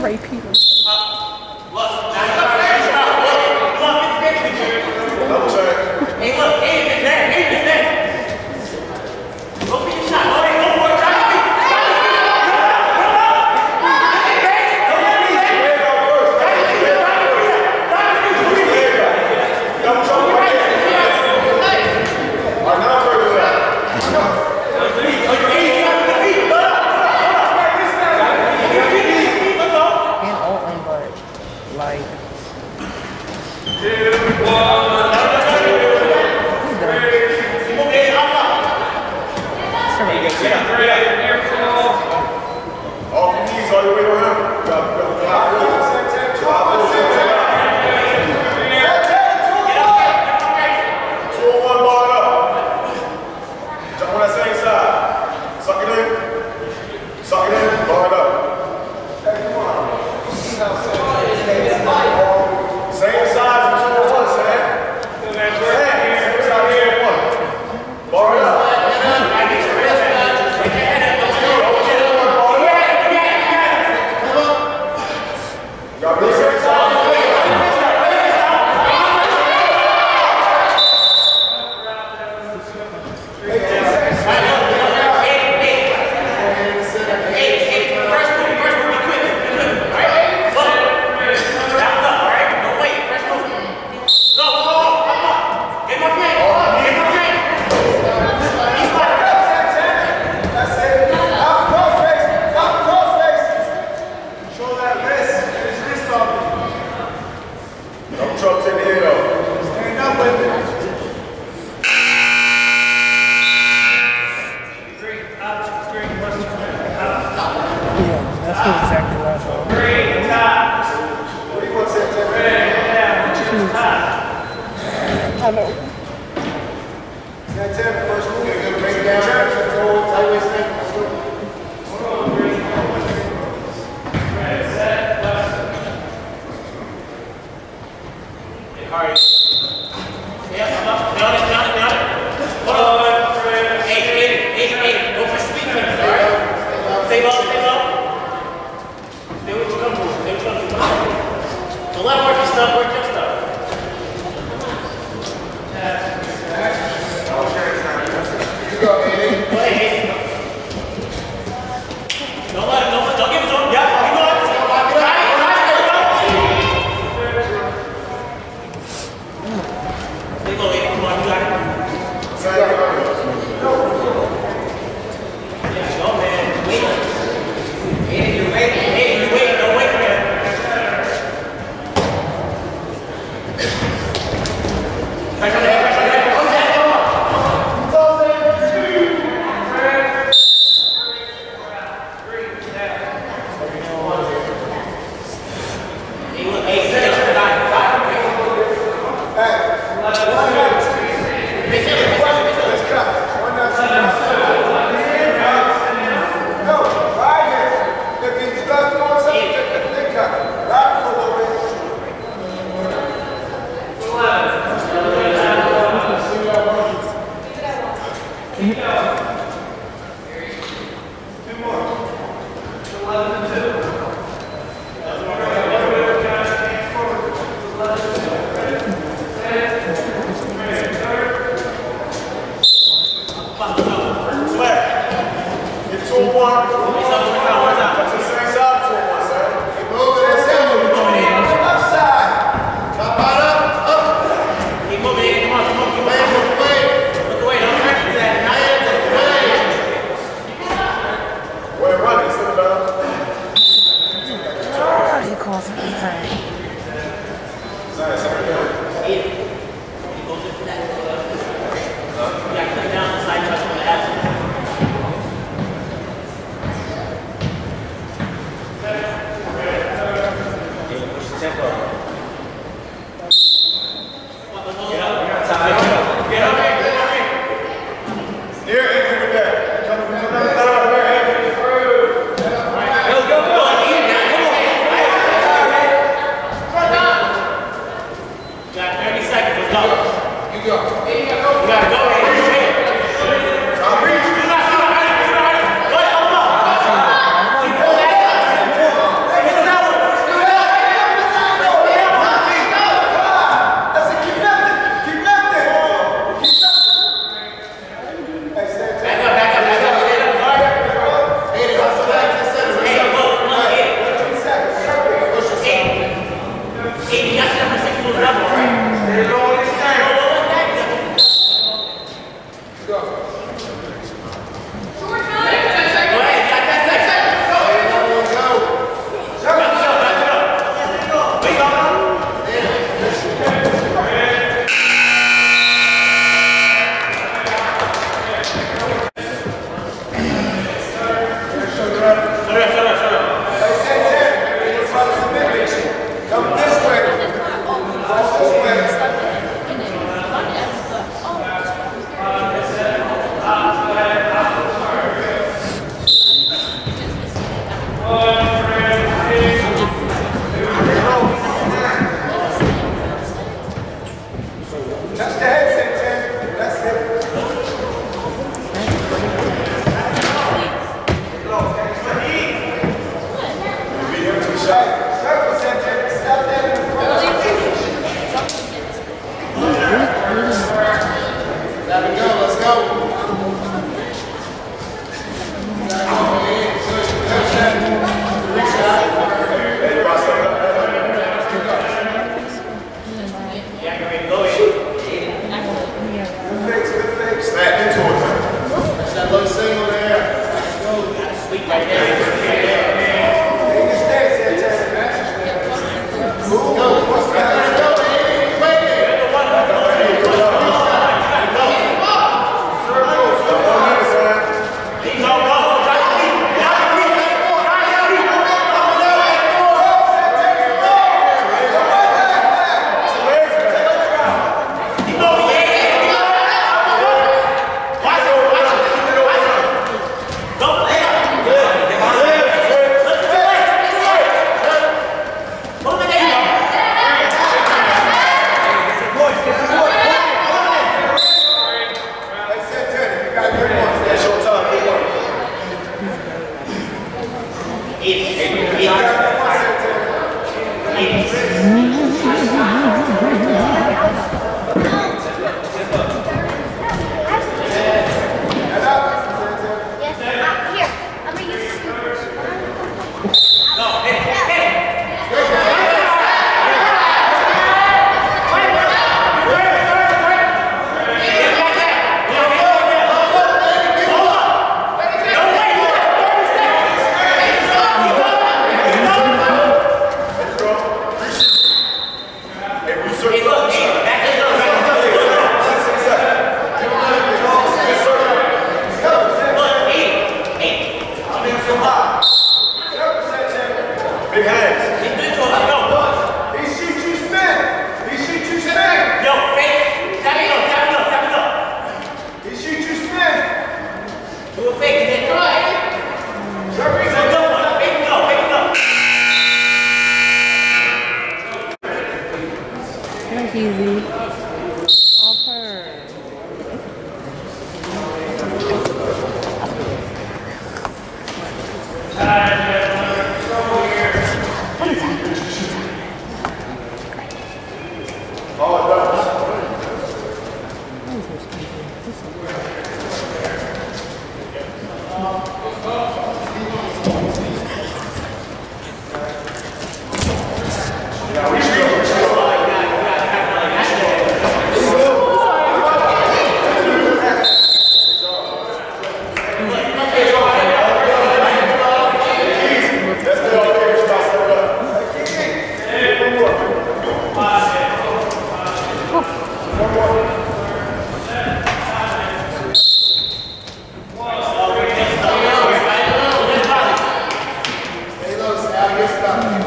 Ray Peters.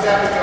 Exactly.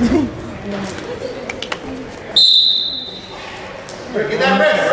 Get that wrist.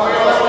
Listening